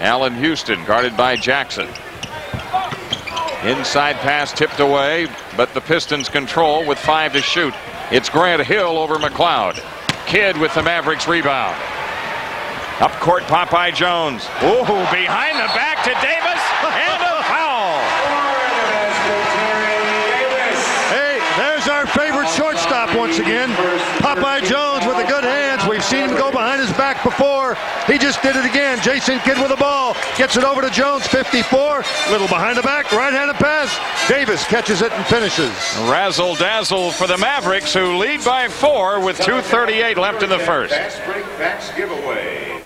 Allan Houston guarded by Jackson. Inside pass tipped away, but the Pistons control with five to shoot. It's Grant Hill over McCloud. Kidd with the Mavericks rebound. Up court, Popeye Jones. Ooh, behind the back to Davis, and a foul. Hey, there's our favorite shortstop once again. Popeye Jones with the good hands. We've seen him go behind his back before. He just did it again. Jason Kidd with the ball. Gets it over to Jones, 54. Little behind the back, right-handed pass. Davis catches it and finishes. Razzle dazzle for the Mavericks, who lead by four with 2.38 left in the first. Fast break backs giveaway.